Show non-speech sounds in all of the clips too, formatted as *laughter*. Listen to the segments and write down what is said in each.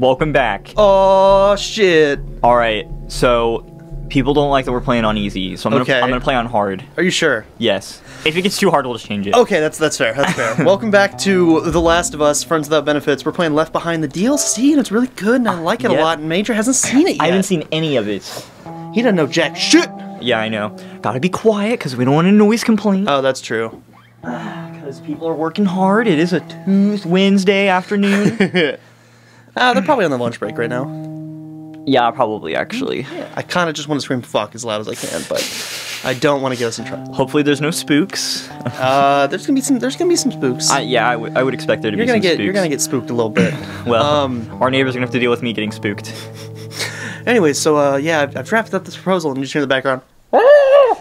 Welcome back. Oh shit. All right, so people don't like that we're playing on easy, so I'm gonna Okay. I'm gonna play on hard. Are you sure? Yes. If it gets too hard, we'll just change it. Okay, that's that's fair. That's fair. *laughs* Welcome back to The Last of Us: Friends Without Benefits. We're playing Left Behind the DLC, and it's really good, and I like it yeah. a lot. And Major hasn't seen it yet. I haven't seen any of it. He doesn't know jack shit. Yeah, I know. Gotta be quiet because we don't want a noise complaint. Oh, that's true. *sighs* Because people are working hard. It is a Tuesday, Wednesday afternoon. *laughs* Ah, they're probably on the lunch break right now. yeah, probably actually. I kind of just want to scream "fuck" as loud as I can, but I don't want to get us in trouble. Hopefully, there's no spooks. Uh, there's gonna be some. There's gonna be some spooks. I, yeah, I would I would expect there to you're be gonna some get. spooks. You're gonna get spooked a little bit. *laughs* Well, Um, our neighbors are gonna have to deal with me getting spooked. *laughs* Anyway, so uh, yeah, I've, I've drafted up this proposal, and you just hear in the background. *laughs* oh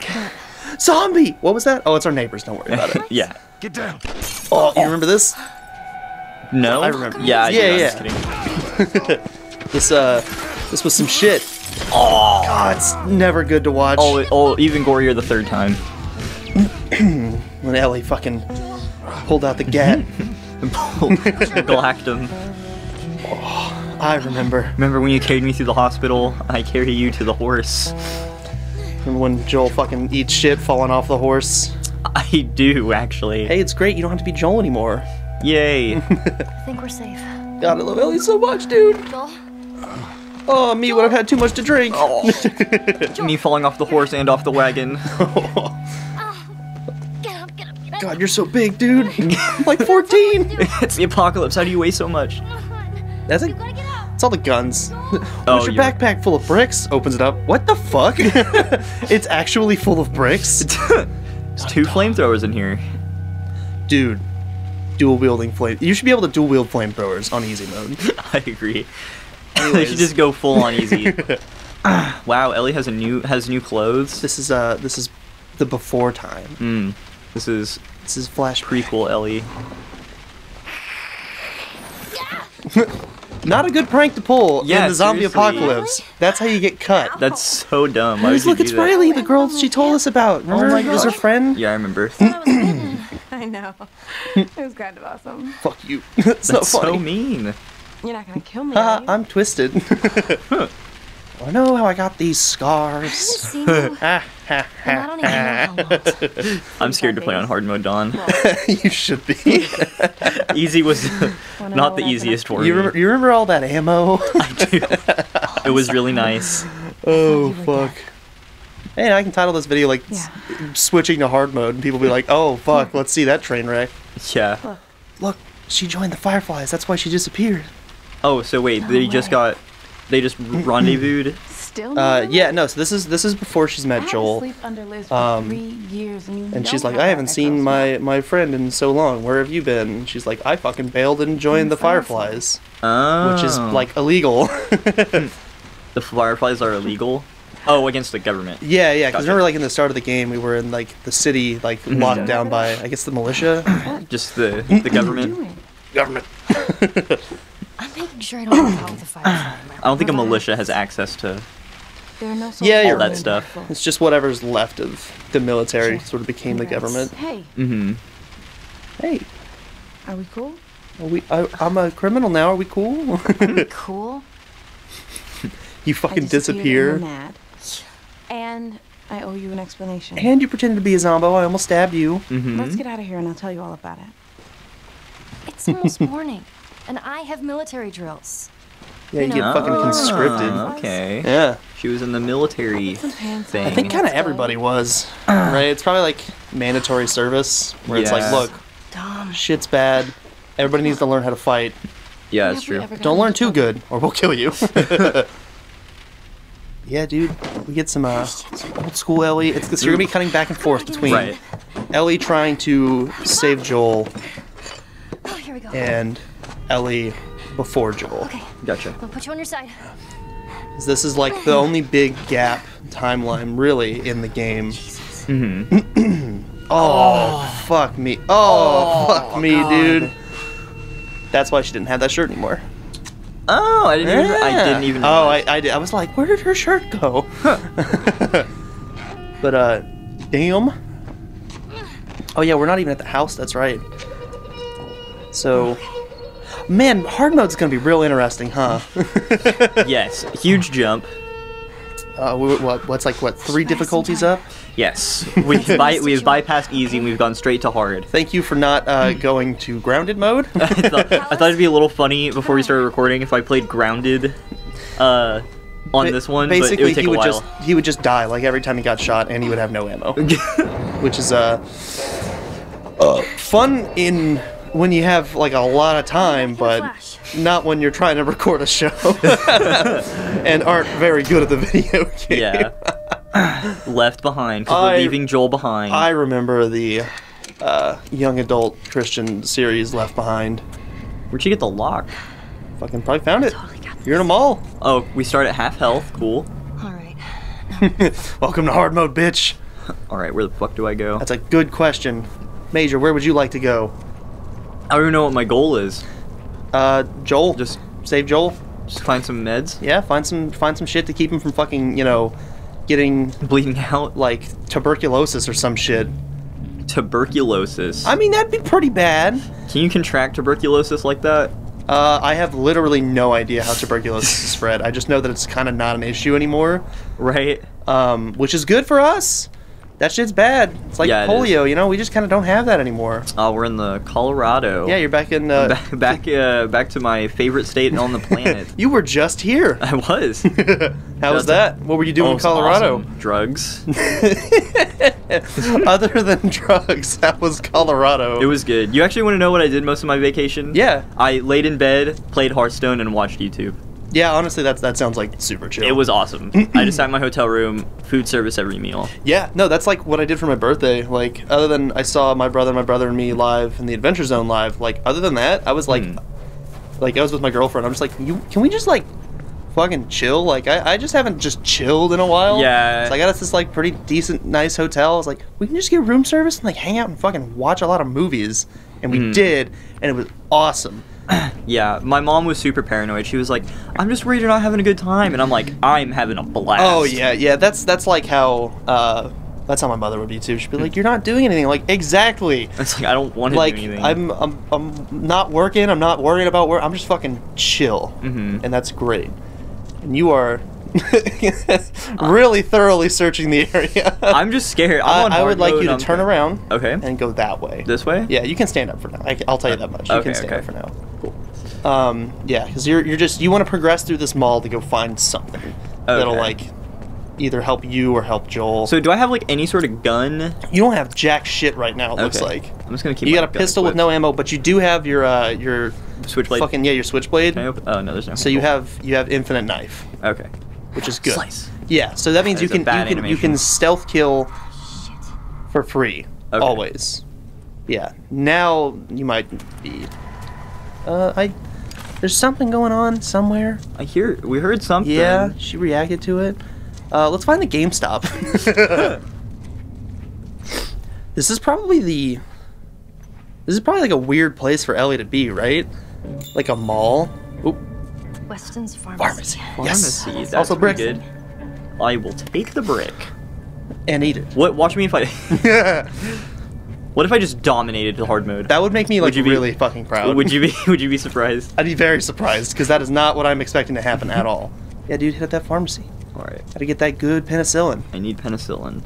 fuck! Zombie! What was that? Oh, it's our neighbors. Don't worry about it. yeah. Get down. Oh, you remember this? No. I remember. Yeah. I Yeah, yeah. just kidding. *laughs* This uh, this was some shit. Oh, God, it's never good to watch. Oh, oh, even gorier the third time. *clears throat* when Ellie fucking pulled out the gat. *laughs* Blacked him. Oh, I remember. Remember when you carried me through the hospital? I carry you to the horse. Remember when Joel fucking eats shit falling off the horse? I do actually. Hey, it's great. You don't have to be Joel anymore. Yay! *laughs* I think we're safe. God, I love Ellie so much, dude. Joel? Oh, me when I've had too much to drink. Oh. *laughs* me falling off the horse and off the wagon. *laughs* Oh, get up, get up, get up. God, you're so big, dude. I'm like 14. it's the apocalypse. How do you weigh so much? That's it. You gotta get out. It's all the guns. Oh, Where's your you're- backpack full of bricks? Opens it up. What the fuck? it's actually full of bricks? There's two flamethrowers in here. Dude, dual wielding flame. You should be able to dual wield flamethrowers on easy mode. *laughs* I agree. *laughs* they should just go full on easy. *laughs* *sighs* wow, Ellie has a new has new clothes. This is uh this is the before time. Hmm. This is This is flash prequel Ellie. Not a good prank to pull Yeah, in the zombie seriously. apocalypse. That's how you get cut. That's so dumb. Why Guys, would you look, do it's that? Riley, the girl she told us about. Remember, my like, was her friend? Yeah, I remember. *clears throat* I was bitten. I know. it was kind of awesome. Fuck you. *laughs* it's not That's so mean. You're not gonna kill me. Haha, are you? I'm twisted. *laughs* I know how I got these scars. seen *laughs* you. Ha, ha, And I don't even know how long. I'm scared to play on hard mode, Dawn. you should be. Easy was not the easiest for You me. remember, you remember all that ammo? I do. It was really nice. oh, oh you would fuck. Hey, I can title this video like s- switching to hard mode, and people be like, "Oh fuck, let's see that train wreck." *laughs* Yeah. Look, she joined the Fireflies. That's why she disappeared. Oh, so wait, they just got, they just rendezvoused. Still Uh, yeah, no. So this is this is before she's met had to Joel, sleep under Liz for Um, three years, and and she's like, "I haven't seen goes my my friend in so long. Where have you been?" And she's like, "I fucking bailed and joined the Fireflies, Oh. which is like illegal." *laughs* the fireflies are illegal. *laughs* Oh, against the government. yeah, yeah. Because Gotcha. remember, like in the start of the game, we were in like the city, like locked down by I guess the militia. *coughs* Just the the government. doing? Government. *laughs* I'm making sure I don't get caught with the fire. *coughs* I don't think a militia has access to. There are no Yeah, soldiers you're that in stuff. Blackpool. It's just whatever's left of the military sort of became the government. Hey, Mm-hmm. Hey, are we cool? are we? I, I'm a criminal now. Are we cool? *laughs* Cool. you fucking disappeared and disappear, you're mad. And I owe you an explanation. and you pretended to be a zombo. I almost stabbed you. Mm-hmm. Let's get out of here, and I'll tell you all about it. It's almost *laughs* morning, and I have military drills. Yeah, you get ah. fucking Oh. conscripted. Ah. Okay. Yeah, She was in the military thing. I think kind of everybody was. Ah. Right? It's probably like mandatory service, where it's like, look, Dumb. shit's bad. Everybody needs to learn how to fight. Yeah, Have that's true. Don't learn too good, or we'll kill you. *laughs* *laughs* yeah, dude. We get some uh, some old school Ellie. It's because you're gonna be cutting back and forth between Right. Ellie trying to save Joel Oh, here we go. and Ellie before Joel. Okay, Gotcha. I'll put you on your side. This is like the only big gap timeline really in the game. Mm-hmm. *clears throat* Oh, fuck me. Oh, fuck me, dude. That's why she didn't have that shirt anymore. Oh, I didn't. Even, I didn't even. Oh, I. I did. I was like, where did her shirt go? *laughs* but uh, damn. Oh yeah, we're not even at the house. That's right. So, Man, hard mode's gonna be real interesting, huh? *laughs* Yes, huge jump. uh, what, what's like what three difficulties up? Yes, *laughs* we've by, we've bypassed easy and we've gone straight to hard. Thank you for not uh, *laughs* going to grounded mode. *laughs* I thought, I thought it'd be a little funny before we started recording if I played grounded uh, on Ba- this one, but it basically would take he a would while. just he would just die like every time he got shot, and he would have no ammo, which is uh, uh fun in when you have like a lot of time, but not when you're trying to record a show and aren't very good at the video game. yeah. Left behind because we're leaving Joel behind. I remember the uh, young adult Christian series Left Behind. Where'd you get the lock? Fucking probably found it. Totally got You're in a mall. Oh, we start at half health. Cool. All right. *laughs* Welcome to hard mode, bitch. *laughs* All right, where the fuck do I go? That's a good question. Major, where would you like to go? I don't even know what my goal is. Uh, Joel. Just save Joel. just find some meds, Yeah, find some find some shit to keep him from fucking you know, getting bleeding out, like tuberculosis or some shit. tuberculosis. I mean, that'd be pretty bad. Can you contract tuberculosis like that? Uh, I have literally no idea how tuberculosis is spread. I just know that it's kind of not an issue anymore, *laughs* Right? um, which is good for us. That shit's bad. It's like Yeah, it polio, you know. We just kind of don't have that anymore. Oh, we're in the Colorado. Yeah, you're back in. Uh, back *laughs* back, uh, back to my favorite state on the planet. *laughs* you were just here. I was. *laughs* How was that? What were you doing in Colorado? awesome. Drugs. Other than drugs, that was Colorado. It was good. You actually want to know what I did most of my vacation? Yeah. I laid in bed, played Hearthstone, and watched YouTube. Yeah, honestly, that's that sounds like super chill. It was awesome. I just sat in my hotel room, food service every meal. Yeah, no, that's like what I did for my birthday. Like, other than I saw my brother, my brother, and me live in the Adventure Zone live. Like, other than that, I was like, Hmm. like I was with my girlfriend. I'm just like, you can we just like fucking chill? Like, I, I just haven't just chilled in a while. Yeah. So I got us this like pretty decent, nice hotel. I was like, we can just get room service and like hang out and fucking watch a lot of movies, and we Mhm. did, and it was awesome. *clears throat* Yeah, my mom was super paranoid. She was like, "I'm just worried you're not having a good time," and I'm like, "I'm having a blast." Oh yeah, yeah. That's that's like how. uh that's how my mother would be too. She'd be like, "You're not doing anything." Like, exactly. *laughs* It's like I don't want to like do anything. I'm, I'm I'm not working. I'm not worrying about work. I'm just fucking chill, Mhm. and that's great. And you are *laughs* really thoroughly searching the area. *laughs* I'm just scared. I'm I, I would like you to I'm turn around Okay. and go that way. This way? Yeah, you can stand up for now. I, will tell you that much. You Okay, can stand okay. up for now. Um, yeah, because you're you're just you want to progress through this mall to go find something that'll like either help you or help Joel. So do I have like any sort of gun? you don't have jack shit right now. It looks like I'm just gonna keep. you got a pistol with no ammo, but you do have your uh your switchblade. fucking yeah your switchblade. Can I open? Oh no, there's no. So you have you have infinite knife, Okay. which is good. Slice. Yeah, so that means That you can you can you can stealth kill for free Okay. always. Yeah. Now you might be. Uh, I. There's something going on somewhere. I hear. We heard something. Yeah, she reacted to it. Uh, let's find the GameStop. *laughs* this is probably the. This is probably like a weird place for Ellie to be, right? Like a mall. Oop, Weston's pharmacy. pharmacy. Yes. Pharmacy. That's also pretty good. I will take the brick. And eat it. What? Watch me if I. *laughs* *laughs* what if I just dominated the hard mode? that would make me like Would you be- really fucking proud. *laughs* Would you be? Would you be surprised? I'd be very surprised because that is not what I'm expecting to happen at all. Yeah, dude, hit up that pharmacy. All right. Gotta get that good penicillin. I need penicillin.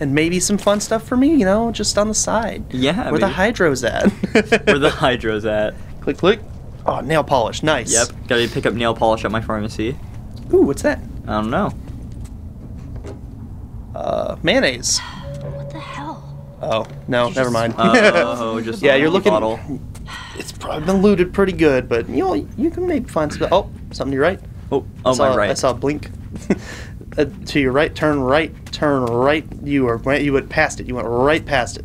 And maybe some fun stuff for me, you know, just on the side. Yeah. Where the maybe. hydro's at. *laughs* Where the *laughs* hydro's at. Click, click. Oh, nail polish. Nice. Yep. Gotta pick up nail polish at my pharmacy. Ooh, what's that? I don't know. Uh, mayonnaise. What the hell? Oh, no, never mind. *laughs* Oh, just yeah, you're looking. bottle. It's probably been looted pretty good, but you know, you can maybe find some. Oh, something to your right. Oh, oh saw, my right. I saw a blink. *laughs* uh, to your right, turn right, turn right. You were. You went past it. You went right past it.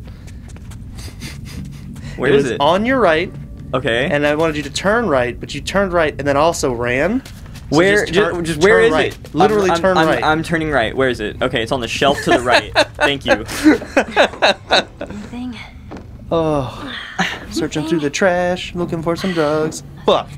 Where it is was it? on your right, okay. and I wanted you to turn right, but you turned right and then also ran. So where? just Just, turn- just where turn is right. it? Literally I'm, turn I'm, right. I'm, I'm turning right. Where is it? Okay, it's on the shelf to the right. Thank you. *laughs* Anything? oh, searching through the trash, looking for some drugs. Fuck.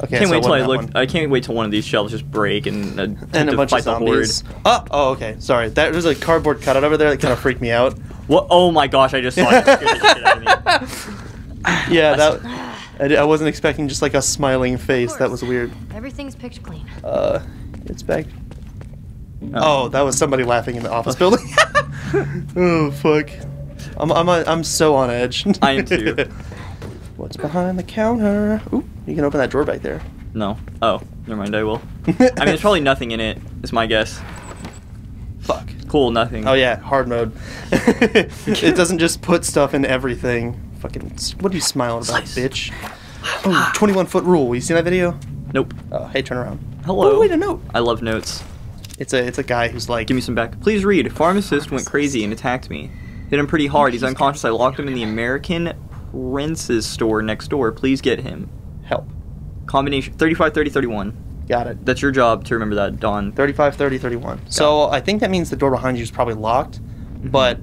Okay, Can't so wait till I look. one? I can't wait till one of these shelves just break and uh, and a bunch of the zombies. Oh, oh, okay. Sorry. That there's a cardboard cutout over there that kind of freaked me out. What? Oh my gosh! I just saw it. It scared the shit out of me. *laughs* Yeah, that. I, I wasn't expecting just like a smiling face. That was weird. Everything's picked clean. Uh, it's back. Oh, that was somebody laughing in the office building. *laughs* *laughs* oh fuck. I'm I'm I'm so on edge. *laughs* I am too. What's behind the counter? Ooh, you can open that drawer back there. No. Oh, never mind. I will. I mean, there's probably nothing in it. Is my guess. Fuck. Cool. Nothing. Oh yeah, hard mode. it doesn't just put stuff in everything. Fucking, what are you smiling about, Slice. bitch? Oh, 21 foot rule. You seen that video? Nope. Oh, hey, turn around. Hello. Oh, wait, a note. I love notes. It's a it's a guy who's like, Give me some back. Please read. Pharmacist went crazy and attacked me. Hit him pretty hard. He's unconscious. I locked him in the American Princess store next door. Please get him. help. Combination 35, 30, 31. Got it. That's your job to remember that, Don. 35, 30, 31. So I think that means the door behind you is probably locked, mm-hmm. but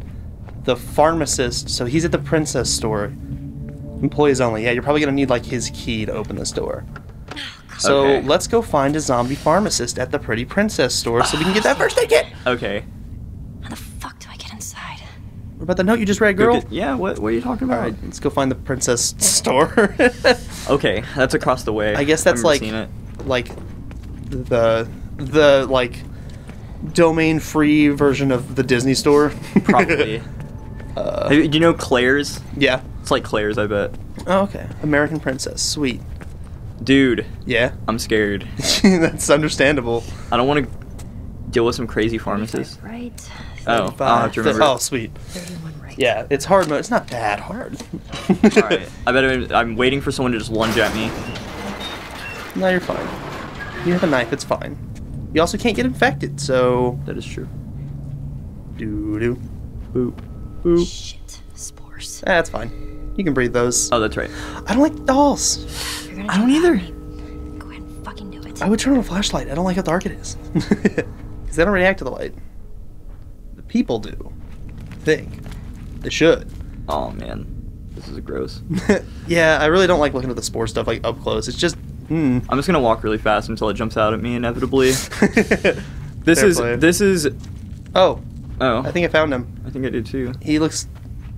the pharmacist, so he's at the princess store. Employees only. Yeah, you're probably gonna need like his key to open this door. Oh, so Okay. let's go find a zombie pharmacist at the Pretty Princess store so we can get that oh. first aid kit. Okay. How the fuck do I get inside? What about the note you just read, girl? get- yeah, what, what are you talking about? right, let's go find the princess *laughs* store. *laughs* Okay, that's across the way. I guess that's remember like seeing it. like the the like domain free version of the Disney store. *laughs* Probably. Uh, Hey, Do you know Claire's? yeah. It's like Claire's, I bet. Oh, okay. American Princess. Sweet. Dude, Yeah. I'm scared. *laughs* That's understandable. I don't want to deal with some crazy pharmacist. Right. Oh, I'll have to remember. Oh, sweet. 31 right. Yeah, it's hard mode. It's not that hard. Alright, I bet I'm, I'm waiting for someone to just lunge at me. No, you're fine. You have a knife. It's fine. You also can't get infected, so That is true. doo doo. Boop. Boop. Shit. Spores. That's fine. You can breathe those. Oh, that's right. I don't like dolls. You're gonna I don't do either. that. Go ahead and fucking do it. I would turn on a flashlight. I don't like how dark it is. *laughs* Because they don't react to the light. The people do. Think. They should. Oh, man. This is gross. *laughs* yeah, I really don't like looking at the spore stuff like up close. It's just. Mm. I'm just gonna walk really fast until it jumps out at me inevitably. *laughs* This Fair is play. this is Oh, oh I think I found him. I think I did too. He looks.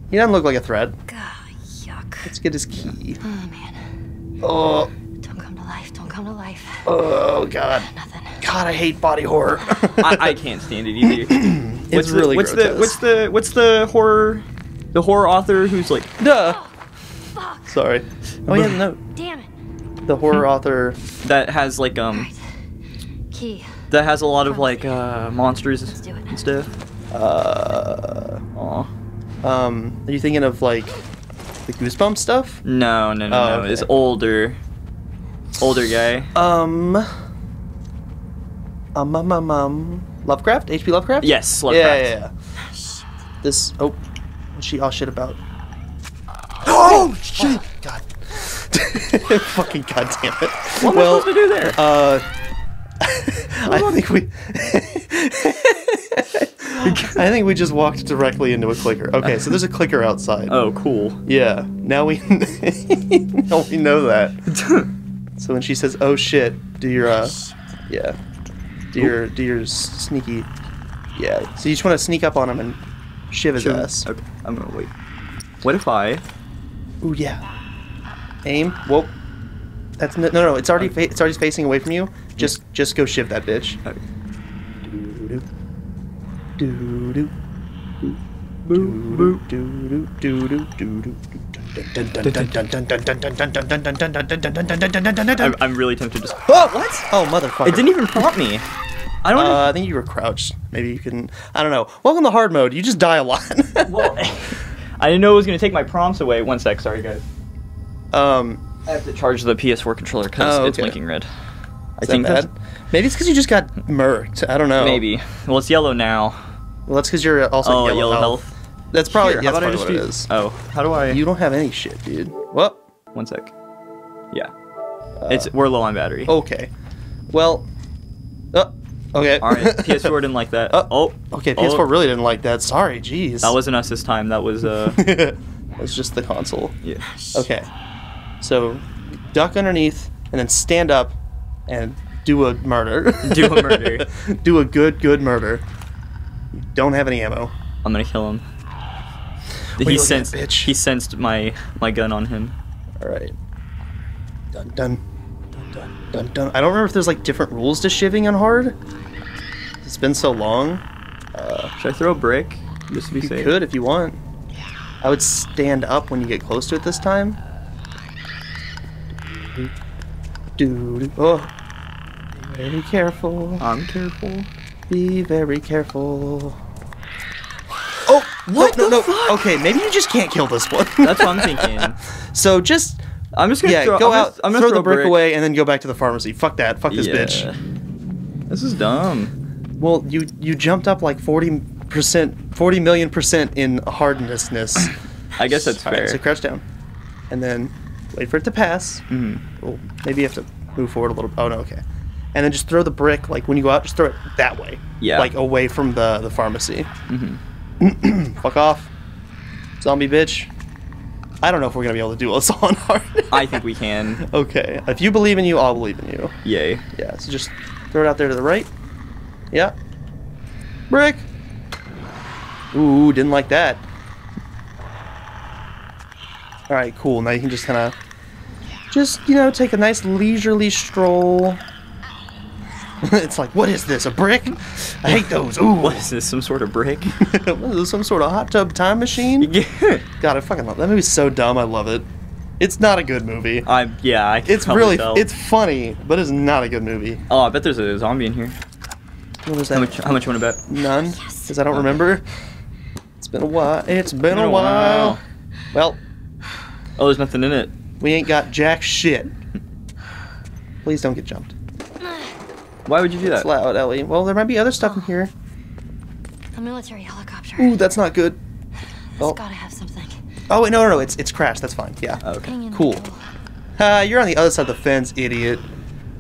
He doesn't look like a threat. God, yuck. Let's get his key. Oh man. Oh, Don't come to life. Don't come to life. oh God. Nothing. God, I hate body horror. *laughs* I, I can't stand it either. *clears throat* It's what's really the, what's grotesque. the what's the what's the horror the horror author who's like Duh. Fuck. Sorry. Oh yeah, no. Damn it. The horror author. that has like um Right. Key. that has a lot of like uh monsters Let's do it. and stuff. Uh, Aw. um, are you thinking of like the Goosebump stuff? No, no, no, Oh, no. okay. It's older. Older guy. Um. Um, um, um, um, Lovecraft? H.P. Lovecraft? Yes, Yeah, Lovecraft. yeah, yeah. This. Oh. What's she all shit about? Oh, shit! God. *laughs* Fucking goddamn it. What am I supposed to do there? Uh. *laughs* I don't think we. *laughs* *laughs* I think we just walked directly into a clicker. Okay, so there's a clicker outside. Oh, cool. Yeah. Now we *laughs* now we know that. *laughs* So when she says "Oh shit," do your uh, yeah, do your do your sneaky, yeah. So you just want to sneak up on him and shiv his ass. Okay, I'm gonna wait. What if I? Ooh yeah. Aim. Whoop. That's no no. no it's already fa- it's already facing away from you. Just just go shiv that bitch. Okay. Boop, boop. doo doo. I'm, I'm really tempted to. Just... Oh, what? Oh, motherfucker. It didn't even prompt me. I don't. Uh, I think you were crouched. Maybe you can. I don't know. Welcome to hard mode. You just die a lot. well, I didn't know it was gonna take my prompts away. One sec, sorry guys. um, I have to charge the PS4 controller because Oh, it's blinking red. I is that bad? that's Maybe it's because you just got murked. I don't know. maybe. Well, it's yellow now. Well, that's because you're also oh, yellow, yellow health. health. That's probably Here, yeah, how that's probably what do? is. Oh, how do I? You don't have any shit, dude. Well, One sec. Yeah. it's we're low on battery. okay. Well, uh, okay. All right. *laughs* PS4 didn't like that. Uh, oh. Okay, Oh, PS4 really didn't like that. Sorry, jeez. That wasn't us this time. That was uh. *laughs* was just the console. yeah. Okay. So, duck underneath and then stand up and do a murder. Do a murder. *laughs* do a good, good murder. You don't have any ammo. I'm gonna kill him. are you He looking at, sensed. bitch? He sensed my my gun on him. All right. Dun dun. Dun dun. I don't remember if there's like different rules to shivving on hard. It's been so long. Uh, should I throw a brick just to be You safe? could if you want. I would stand up when you get close to it this time. Mm-hmm. Dude, oh. Be careful. I'm careful. Be very careful. Oh, what? No, no, no. Okay, maybe you just can't kill this one. That's what I'm *laughs* thinking. so just I'm just gonna yeah, throw, go I'm out, Gonna, I'm gonna throw, throw the brick, a away, and then go back to the pharmacy. Fuck that. Fuck this Yeah. bitch. This is dumb. Well, you you jumped up like forty percent, forty million percent in hardnessness. I guess that's Alright, fair. so crouch down, and then wait for it to pass. Mhm. Well, maybe you have to move forward a little. Oh no, okay. And then just throw the brick like when you go out, just throw it that way. Yeah. Like away from the the pharmacy. Mhm. *clears throat* Fuck off, zombie bitch. I don't know if we're gonna be able to do this on hard. I think we can. okay, if you believe in you, I'll believe in you. Yay. Yeah, so just throw it out there to the right. Yeah. Brick. Ooh, didn't like that. All right, cool. Now you can just kind of, just you know, take a nice leisurely stroll. *laughs* it's like, what is this? A brick? I hate those. Ooh, What is this? Some sort of brick? *laughs* what is this? Some sort of hot tub time machine? *laughs* yeah. God, I fucking love that movie's so dumb. I love it. It's not a good movie. I yeah. I can It's really, tell. it's funny, but it's not a good movie. Oh, I bet there's a zombie in here. What was How much? How much you want to bet? None, because I don't remember. It's been a while. It's been, Been a a while. while. Well, Oh, there's nothing in it. we ain't got jack shit. Please don't get jumped. Why would you do that? It's loud, Ellie. Well, there might be other stuff in here. A military helicopter. Ooh, that's not good. it's oh. gotta have something. Oh wait, no, no, no. It's it's crashed. That's fine. Yeah. Oh, okay. Cool. there, Uh, you're on the other side of the fence, idiot.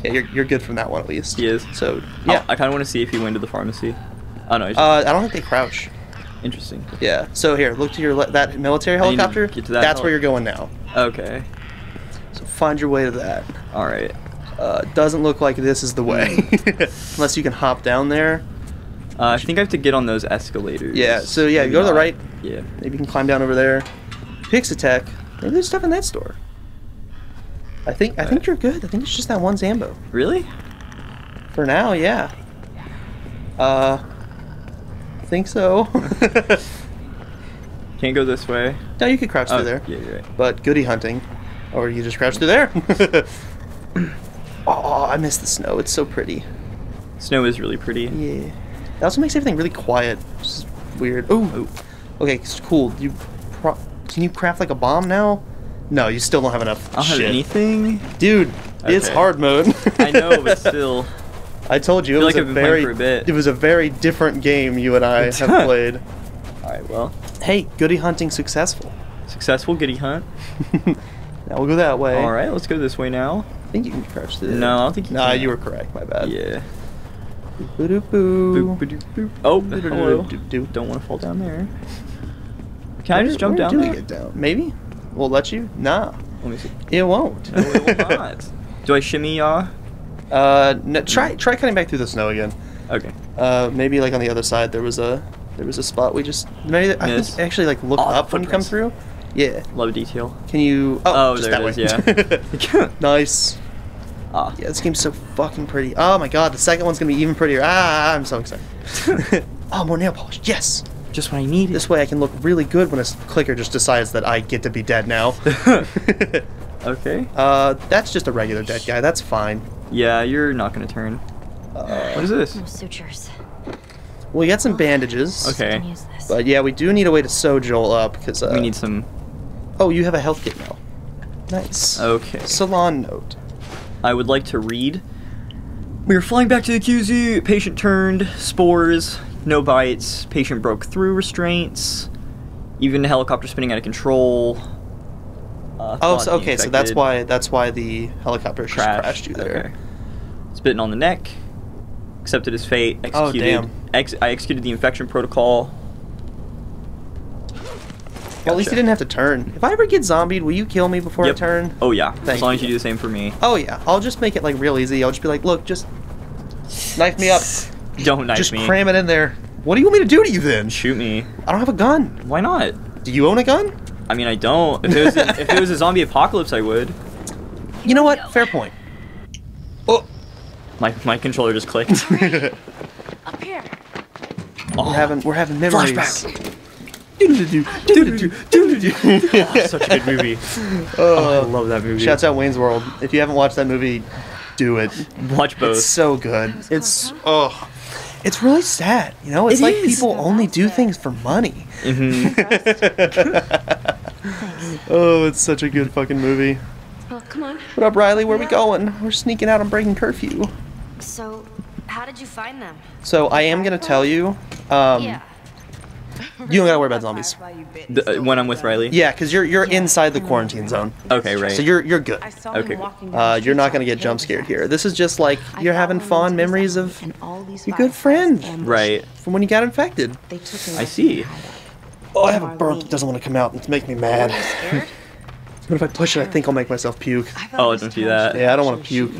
Yeah, you're, you're good from that one at least. He is. So Yeah. yeah. I kind of want to see if he went to the pharmacy. Oh no. He's Uh, I don't think they crouch. interesting. Yeah. So here, look to your le- that military I need to helicopter. get to that That's heli- where you're going now. Okay. So find your way to that. All right. Uh, doesn't look like this is the way, *laughs* unless you can hop down there. Uh, I think I have to get on those escalators. Yeah, so yeah, Maybe go to the right. Yeah. Maybe you can climb down over there. Pix attack. Maybe there's stuff in that store. I think I think you're good. I think it's just that one Zambo. Really? For now, yeah. Uh, I think so. *laughs* Can't go this way. no, you could crouch Oh, through there. Yeah, you're right. But goody hunting, or you just crouch through there. *laughs* oh, I miss the snow. It's so pretty. Snow is really pretty. Yeah. It also makes everything really quiet, weird. Ooh. Oh. Okay, it's cool. You can you craft like a bomb now? No, you still don't have enough I don't have anything. Dude, it's hard mode. *laughs* I know, but *laughs* still. I told you it was like a I've been playing very a bit. it was a very different game you and I have played. All right. Well, Hey, goody hunting successful. successful giddy hunt. *laughs* Now we'll go that way. All right. Let's go this way now. I think you can crouch through there. No, I don't think you Nah, can. you were correct. My bad. Yeah. Boop, boop, boop. Oh, *laughs* hello. Don't want to fall down there. Can I just jump down do there? get down? Maybe. We'll let you. Nah, Let me see. it won't. No, it will *laughs* not. Do I shimmy yaw? Uh, no, try try cutting back through the snow again. Okay. Uh, maybe like on the other side there was a there was a spot we just maybe I Missed. think actually like look Oh, up when you come through. Footprints. Yeah. Love detail. Can you? Oh, Oh, just there that it way. is, yeah. *laughs* nice. Ah. Yeah, this game's so fucking pretty. Oh my god, the second one's gonna be even prettier. Ah, I'm so excited. *laughs* oh, more nail polish. Yes. Just what I needed. This way I can look really good when a clicker just decides that I get to be dead now. *laughs* Okay. uh, that's just a regular dead guy. That's fine. Yeah, you're not gonna turn. Uh, What is this? No sutures. We got some bandages. Okay. Can use this. But yeah, we do need a way to sew Joel up because uh, we need some. Oh, you have a health kit now. Nice. Okay. Salon note. I would like to read. We are flying back to the QZ. Patient turned. Spores. No bites. Patient broke through restraints. Even the helicopter spinning out of control. Uh, Oh, so, okay, so that's why that's why the helicopter just crashed. crashed you there. Okay. It's bitten on the neck. Accepted his fate. Oh, Executed. damn. Ex- I executed the infection protocol. Well, at least he didn't have to turn. If I ever get zombied, will you kill me before Yep. I turn? Oh yeah. Thank as long as you. you do the same for me. Oh yeah, I'll just make it like real easy. I'll just be like, look, just knife me up. *laughs* Don't knife just me. cram it in there. What do you want me to do to you then? Shoot me. I don't have a gun. Why not? Do you own a gun? I mean, I don't. If it was a, if it was a zombie apocalypse, I would. You know what? Fair point. Oh, My my controller just clicked. *laughs* Up here. we're having we're having memories. Flashback. *laughs* Such a good movie. *laughs* Oh, I love that movie. Shouts out Wayne's World. If you haven't watched that movie, do it. Watch both. It's so good. It's oh, it's really sad. You know, it's It like is. people only do things for money. Mm-hmm. Oh, it's such a good fucking movie. Well, come on. What up, Riley? Where we going? We're sneaking out on breaking curfew. So, how did you find them? So I am gonna tell you. Um, yeah. You don't gotta worry about zombies. The- uh, when I'm with Riley. Yeah, because you're you're inside the quarantine zone, Okay, right. so you're you're good. I saw Okay. him walking down Uh, you're not gonna get the jump scared here. This is just like you're having fond memories of and all your good fireflies friends. Right. from when you got infected. They took him I see. to the hideout. Oh, I have a burp that doesn't want to come out. It's making me mad. Scared? *laughs* What if I push it? I think I'll make myself puke. Oh, it don't do Tara that. Yeah, I don't wanna puke.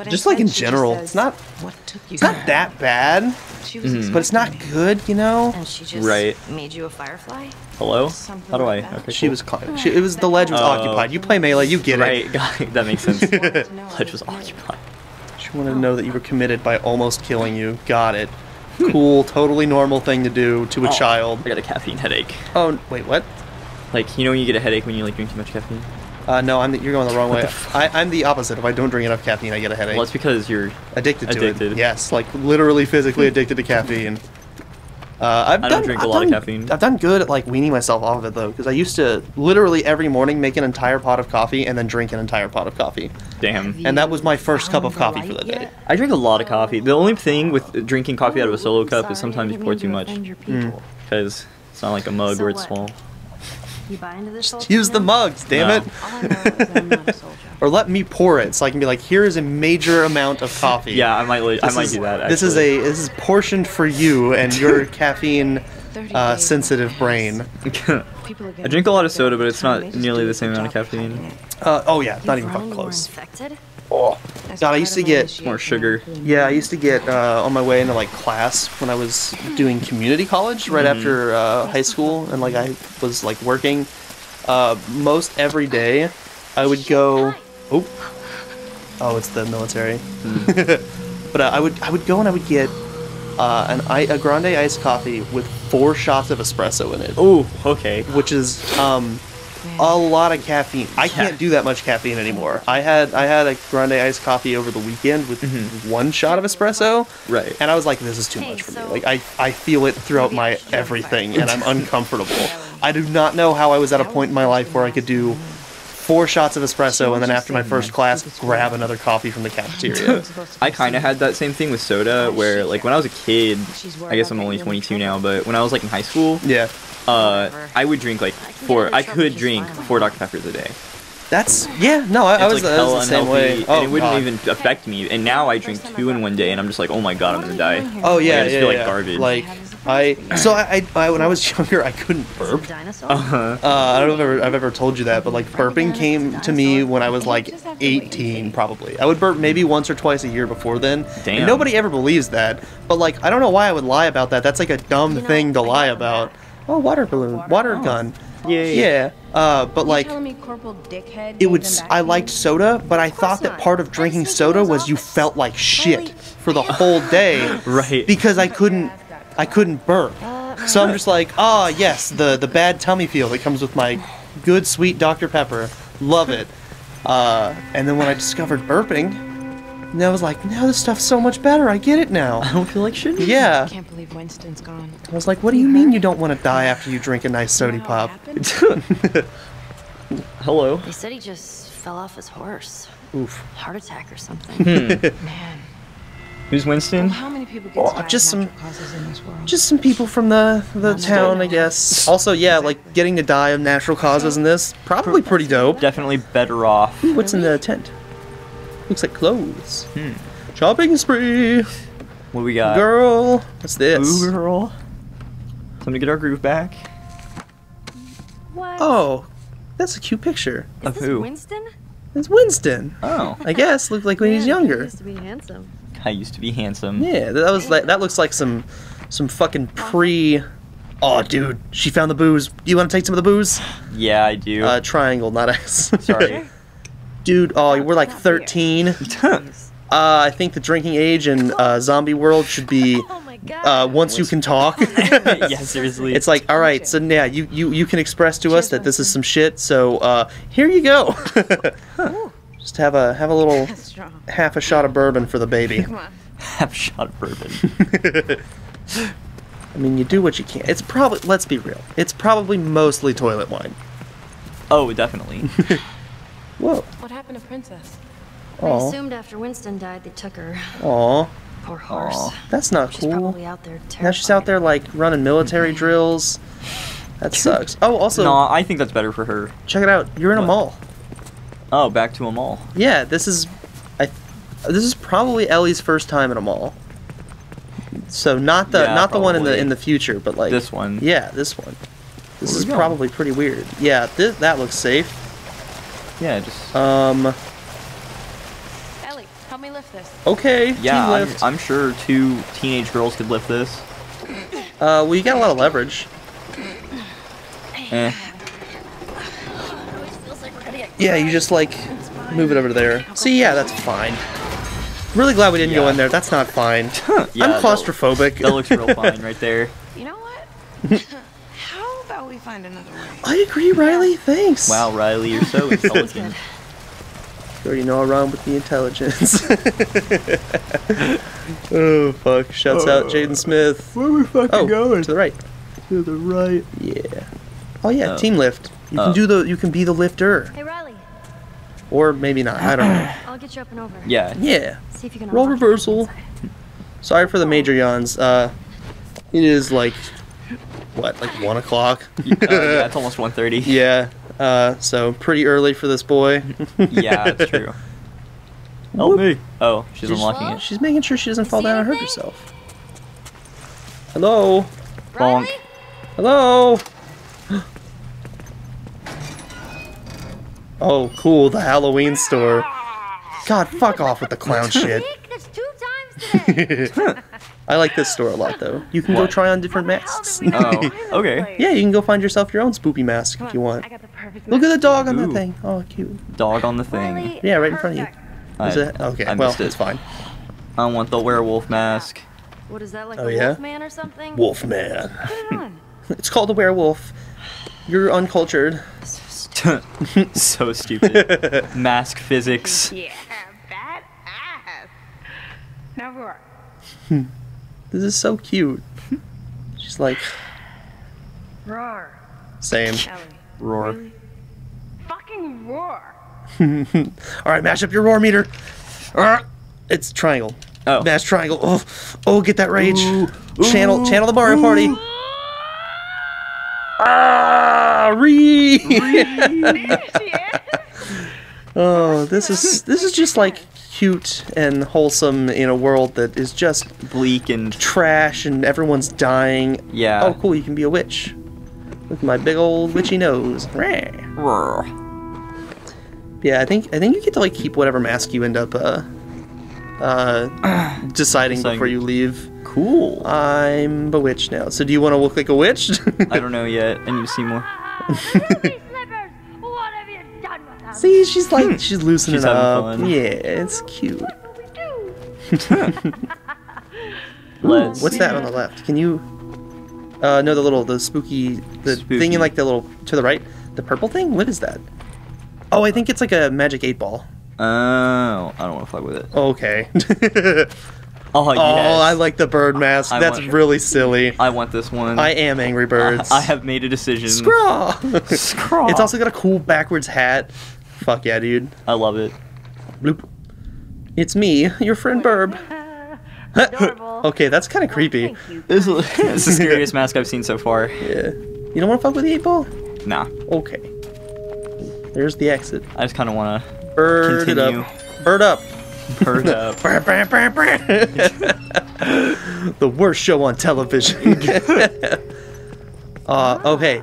Me. But Just like in instead she just general, says, it's not- What took you It's not that bad, She was Mhm. but it's not good, you know. And she just Right. made you a firefly? Hello? Something How do I? like that. Okay, She cool. was caught. She, it was the ledge was Oh. occupied. You play melee, you get Right, it. *laughs* got it. that makes sense. *laughs* wanted to know Ledge was was committed. occupied. She wanted to know that you were committed by almost killing you. Got it. Cool, totally normal thing to do to a Oh, child. I got a caffeine headache. Oh wait, what? Like, you know when you get a headache when you like drink too much caffeine? Uh, no, I'm the, you're going the wrong way. the? I, I'm the opposite. If I don't drink enough caffeine, I get a headache. Well, it's because you're. addicted to addicted. it. Yes, like literally physically addicted to caffeine. Uh, I've I done, don't drink a I've lot of caffeine. I've done good at like weaning myself off of it though, because I used to literally every morning make an entire pot of coffee and then drink an entire pot of coffee, Damn. and that was my first cup of coffee for the day. I drink a lot of coffee. The only thing with drinking coffee out of a solo cup is sometimes you pour too much. Mm. Because it's not like a mug So where it's what? small. You buy into this whole Use the mugs, damn No. it, All I know is I'm not a *laughs* soldier. or let me pour it so I can be like, here is a major amount of coffee. Yeah, I might. li- I might is- do that. This is a this is portioned for you and your *laughs* caffeine uh, sensitive brain. *laughs* I drink a lot of soda, but it's not nearly the same amount of caffeine. Uh, oh yeah, not even fucking close. infected? Oh, God, I used to get More sugar. Yeah, I used to get uh, on my way into like class when I was doing community college right Mhm. after uh, high school, and like I was like working. Uh, most every day, I would go. Oh, oh, it's the military. *laughs* but uh, I would I would go and I would get uh, an I- a grande iced coffee with four shots of espresso in it, Oh, okay. which is um, a lot of caffeine. I can't do that much caffeine anymore. I had I had a grande iced coffee over the weekend with Mhm. one shot of espresso, Right. and I was like, this is too Hey, much for me. Like I I feel it throughout my everything, and I'm uncomfortable. *laughs* I do not know how I was at a point in my life where I could do four shots of espresso and then after my first class grab another coffee from the *laughs* cafeteria. I kind of had that same thing with soda, where like when I was a kid, I guess I'm only 22 now, but when I was like in high school, yeah, uh, I would drink like I four. I could drink four Dr Peppers a day. that's yeah. No, I, I was, like I was the same way. Oh, and it wouldn't God. even affect me. And now I drink two in one day, and I'm just like, oh my god, I'm gonna die. Oh yeah, Like, I just yeah, feel like yeah. garbage. Like I so I, I, I when I was *laughs* younger I couldn't burp. Dinosaur? Uh-huh. Uh, I don't know if I've ever, I've ever told you that, but like burping came to me when I was like 18, probably. I would burp maybe once or twice a year before then. Damn. And nobody ever believes that. But like, I don't know why I would lie about that. That's like a dumb thing to lie about. Oh, water balloon, water Oh. gun. Yeah, Yeah. Uh, but like, me Corporal Dickhead it would. them s- back I liked soda, but I thought that not. part of drinking soda those was you felt like shit Holy- for the whole day. *laughs* Right. Because I couldn't. I couldn't burp. So I'm just like, ah, yes, the the bad tummy feel that comes with my good sweet Dr Pepper, love it. Uh, and then when I discovered burping, and I was like, now this stuff's so much better. I get it now. I don't feel like shit. Yeah. I Can't believe Winston's gone. I was like, what do you mean you don't want to die after you drink a nice sody You know pop? it happened? *laughs* Hello. They said he just fell off his horse. Oof. Heart attack or something. Hmm. Man, Who's well, Winston? how many people get Oh, just some- causes in this world? Just some people from the the town, I guess. Also, yeah, like getting to die of natural causes in this, probably pretty dope. Definitely better off. What's in the tent? Looks like clothes. Hmm. Shopping spree, What we got? girl. What's this? Ooh, girl. Time to get our groove back. what? Oh, that's a cute picture. Is of this who? Winston? It's Winston. Oh, I guess looked like when he's Man, he younger. used to be handsome. I used to be handsome. Yeah, that was like that looks like some some fucking pre. Oh, dude, she found the booze. Do you want to take some of the booze? Yeah, I do. Uh, triangle, not X. *laughs* Sorry. *laughs* Dude, oh, we're like 13. *laughs* Uh, I think the drinking age in uh, Zombie World should be *laughs* Oh my god. uh, once you can talk. *laughs* yeah, seriously. It's like, all right, so yeah, you, you, you can express to us that this is some shit. So uh, here you go. Just have a have a little half a shot of bourbon for the baby. Come on. half shot of bourbon. I mean, you do what you can. It's probably let's be real. It's probably mostly toilet wine. oh, definitely. Whoa. What happened to Princess? I assumed after Winston died, they took her. Aw. Poor horse. Aw. That's not She's cool. probably out there terrified. Now she's out there like running military drills. That sucks. Oh, also, no, I think that's better for her. check it out. You're in a mall. Oh, back to a mall. Yeah, this is, I, this is probably Ellie's first time in a mall. So not the Yeah, not the one in the in the future, but like This one. Yeah, this one. This Where is probably pretty weird. Yeah, this, that looks safe. Yeah, just. Um. Ellie, help me lift this. Okay. yeah, team I'm. I'm sure two teenage girls could lift this. Uh, well, you got a lot of leverage. Eh. Yeah, you just like move it over there. See, yeah, that's fine. Really glad we didn't go Yeah. in there. That's not fine. *laughs* yeah, I'm that- claustrophobic. That looks real fine *laughs* right there. You know what? *laughs* How we find another way? I agree, Riley. Thanks. Wow, Riley, you're so *laughs* intelligent. You already know I run with the intelligence. *laughs* oh fuck! Shouts out uh, Jaden Smith. Where are we fucking Oh, to the right. To the right. Yeah. Oh yeah, Oh. team lift. You Oh. can uh. do the. You can be the lifter, Hey, Riley. or maybe not. I don't know. *clears throat* I'll get you up and over. Yeah. Yeah. See if you can Role reversal. Sorry for the major yawns. Uh, it is like what, like one o'clock? Uh, *laughs* yeah, it's almost 1.30. *laughs* Yeah. Uh, so pretty early for this boy. *laughs* yeah, that's true. Help me. Oh, she's She's- unlocking it. She's making sure she doesn't fall down and hurt herself. Hello. Bonk. Hello. *gasps* Oh, cool. The Halloween store. God, fuck off with the clown shit. Nick, that's two times today. I like this store a lot, though. You can go try on different masks. Oh, okay. *laughs* yeah, you can go find yourself your own spoopy mask Come if you want. I got the perfect Look at the dog on that Ooh. thing. Oh, cute. Dog on the thing. Yeah, right in front of you. perfect. Is I, it? Okay, I well, missed it. it's fine. I want the werewolf mask. What is that, like Oh, a yeah? wolf man or something? Wolfman. Put it on. *laughs* *laughs* It's called a werewolf. You're uncultured. so stupid. so stupid. Mask physics. Yeah, bad ass. Now roar. This is so cute. She's like, Roar. same. Ellie. Roar. Really? Fucking roar. *laughs* All right, mash up your roar meter. Ah, It's triangle. Oh. Mash triangle. Oh, oh, get that rage. Ooh. Channel, Ooh. channel the Mario Party. Ah, re. *laughs* yeah. Oh, this is this is just like cute and wholesome in a world that is just Bleak and trash and everyone's dying. yeah. Oh, cool! You can be a witch with my big old witchy nose. Roar. Yeah, I think I think you get to like keep whatever mask you end up uh uh deciding *clears throat* Deciding. before you leave. Cool. I'm bewitched now. So do you want to look like a witch? I don't know yet. I need to see more. *laughs* See, she's like she's loosening She's up. fun. Yeah, it's cute. What do we do? *laughs* Let's. What's that on the left? Can you? Uh, no, the little the spooky the thing in like the little to the right, the purple thing. What is that? Oh, I think it's like a magic eight ball. Oh, I don't want to fuck with it. Okay. *laughs* Oh, Oh. I like the bird mask. I That's want- really silly. I want this one. I am Angry *laughs* Birds. I have made a decision. Scraw! Scraw. It's also got a cool backwards hat. Fuck yeah, dude. I love it. Bloop. It's me, your friend Burb. *laughs* Okay, that's kind of creepy. Thank you. *laughs* This is the scariest mask I've seen so far. Yeah. You don't want to fuck with the eight ball? Nah, Okay. There's the exit. I just kind of want to Bird it Continue. up. Bird up. bird up. *laughs* Brr, brr, brr, brr. the worst show on television. uh, okay.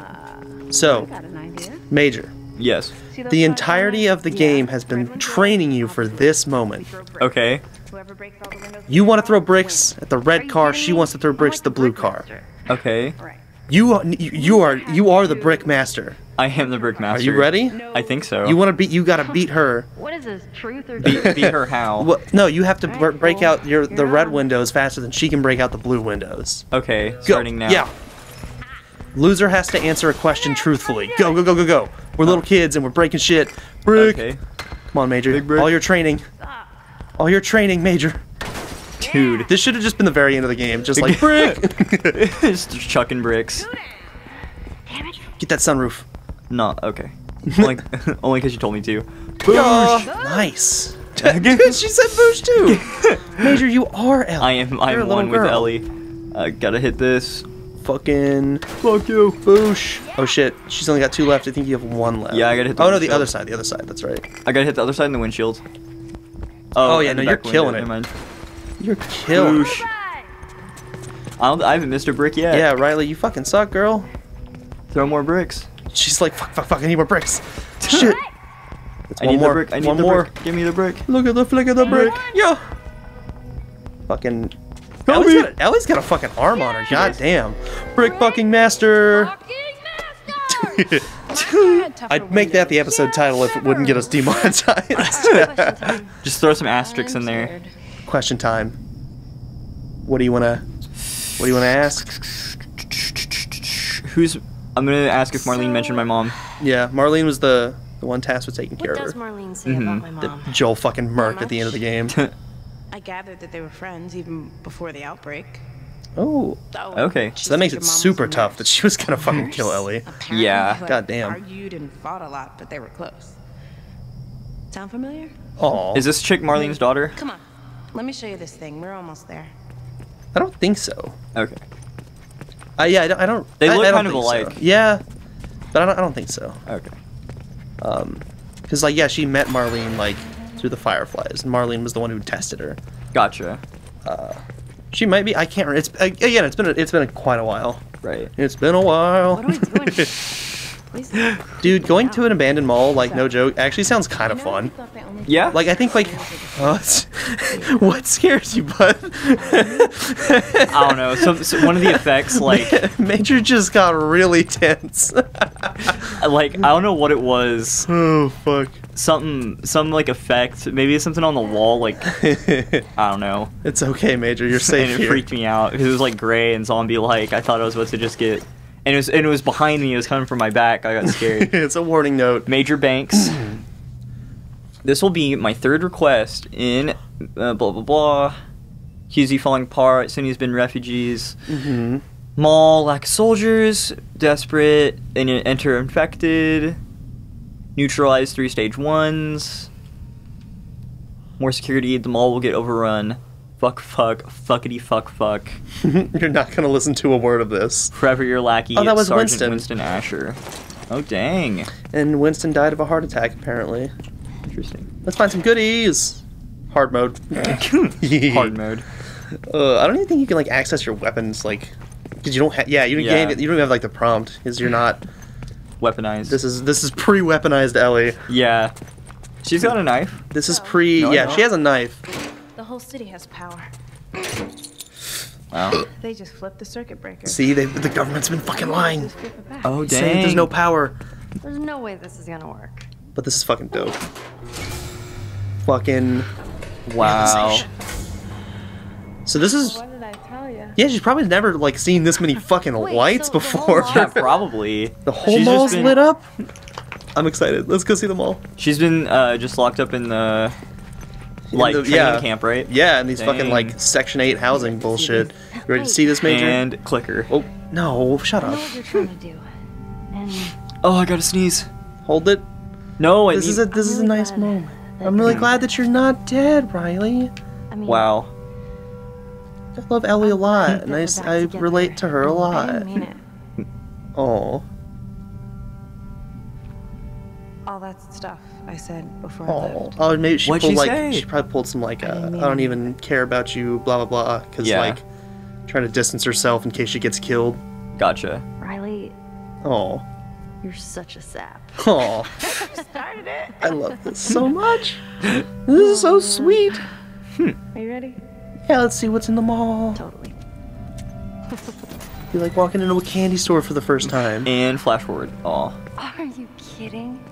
So, Got an idea. Major. Yes. See those The entirety of the game has been training you for this moment. Okay. Whoever breaks all the windows You want to throw bricks at the red car, she wants to throw bricks at the blue car. Okay. You are you are you are the brick master. I am the brick master. Are you ready? I think so. You want to beat? You gotta beat her. What is this, truth or beat, beat her *laughs* how? Well, no, you have to br- Alright, break cool. out your the You're red windows faster than she can break out the blue windows. Okay, Go. starting now. Yeah. Loser has to answer a question truthfully. Go, go, go, go, go. We're little kids and we're breaking shit. Brick. Okay. Come on, Major. Big brick. All your training. All your training, Major. Dude. This should have just been the very end of the game. Just like brick. *laughs* *laughs* Just chucking bricks. Get that sunroof. No, okay. *laughs* Only only because you told me to. Boosh. Nice. Dude, she said boosh too. Major, you are Ellie. I am I'm little one with girl. Ellie. Uh, gotta hit this. Fucking Fuck you. boosh. Oh shit. She's only got two left. I think you have one left. Yeah, I gotta hit the Oh no, the other side. The other side. That's right. I gotta hit the other side in the windshield. Oh, oh yeah, no, you're back window, killing it. never mind. You're killing. Boosh. I, don't, I haven't missed a brick yet. Yeah, Riley, you fucking suck, girl. Throw more bricks. She's like, fuck, fuck, fuck, I need more bricks. *laughs* Shit. It's I one need more. the brick. I need one the more. brick. Give me the brick. Look at the flick of the brick. Yeah. Fucking. Help Ellie's me. got, a, Ellie's got a fucking arm on her. God damn. Brick fucking master. *laughs* I'd make that the episode title if it wouldn't get us demonetized. *laughs* *laughs* Just throw some asterisks in there. Question time. What do you wanna? What do you wanna ask? Who's? I'm gonna ask if Marlene mentioned my mom. Yeah, Marlene was the the one tasked with taking care What of does her. Marlene say Mhm. about my mom? Joel fucking Merc at the end of the game. I gathered that they were friends even before the outbreak. Oh, Oh, Okay. so that makes it your mom was super tough nurse. that she was gonna fucking kill Ellie. Apparently, Yeah. like, Goddamn. Argued and fought a lot, but they were close. Sound familiar? Oh, Is this chick Marlene's daughter? Come on. Let me show you this thing. We're almost there. I don't think so. Okay. Uh, yeah, I don't. I don't They I- look I don't kind of think so. alike. Yeah, but I don't. I don't think so. Okay. Um, because like yeah, she met Marlene like through the Fireflies, and Marlene was the one who tested her. Gotcha. Uh, she might be. I can't. remember. It's uh, again. It's been. A, it's been a, quite a while. Right. It's been a while. What are we doing? *laughs* *laughs* Dude, going to an abandoned mall, like no joke, actually sounds kind of fun. Yeah. Like I think like, it's- *laughs* what scares you, bud? I don't know. Some, so one of the effects, like, Major just got really tense. like I don't know what it was. oh fuck. Something, some like effect. Maybe something on the wall. Like *laughs* I don't know. it's okay, Major. You're *laughs* safe. and it here. freaked me out because it was like gray and zombie like. I thought I was about to just get, and it was and it was behind me. It was coming from my back. I got scared. *laughs* it's a warning note. Major Banks. this will be my third request in uh, blah blah blah. QZ falling apart. Sunni's been refugees. Mm-hmm. Mall lack soldiers. Desperate and enter infected. Neutralize three stage ones. More security. The mall will get overrun. Fuck fuck fuckity fuck fuck. *laughs* You're not gonna listen to a word of this. Forever your lackey. Oh, that was Sergeant Winston. Winston Asher. Oh dang. And Winston died of a heart attack, apparently. Interesting. Let's find some goodies. Hard mode. *laughs* *laughs* Hard mode. Uh, I don't even think you can like access your weapons like because you don't have. Yeah, you don't. Yeah. You don't even have like the prompt because you're not. Weaponized. This is this is pre-weaponized Ellie. Yeah. She's got a knife. This is pre. No, yeah, she has a knife. The whole city has power. Wow. They just flipped the circuit breaker. See, they, the government's been fucking lying. Just flip it. Oh dang. Saying there's no power. There's no way this is gonna work. But this is fucking dope. Fucking. Wow. So this is. What did I tell you? Yeah, she's probably never like seen this many fucking *laughs* Wait, lights so the whole before. mall- Yeah, *laughs* probably. the whole She's just mall's been- lit up. I'm excited. Let's go see the mall. She's been uh, just locked up in the like the- training yeah. camp, right? Yeah, and these fucking Dang. like Section 8 housing bullshit. You ready to see this, Major? And clicker. Oh, no, shut I know up. what you're trying to do. And Oh, I gotta sneeze. Hold it. No, I This need. is a this I'm is a nice moment. I'm really glad that you're not dead, Riley. I mean, Wow. I love Ellie a lot, that and I, we're s- back I relate to her a lot. didn't mean it. *laughs* Oh, All that stuff I said before I oh, left. oh, maybe she What'd pulled she like say? she probably pulled some like uh, didn't I don't it. even care about you, blah blah blah, because Yeah. like trying to distance herself in case she gets killed. Gotcha. Riley, Oh, you're such a sap. *laughs* oh, Started it. I love this so *laughs* much. This is so sweet. Are you ready? Yeah, let's see what's in the mall. Totally. *laughs* be like walking into a candy store for the first time. And flash forward. Aw. Are you kidding?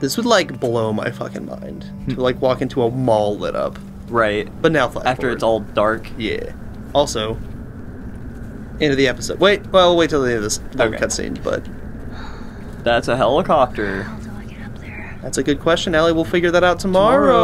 This would like blow my fucking mind to hmm. like walk into a mall lit up. Right. But now flash After forward. it's all dark. Yeah. Also, end of the episode. Wait, well, we'll wait till the end of this little Okay. cutscene, but That's a helicopter. How do I get up there? that's a good question. Ellie, we'll figure that out tomorrow.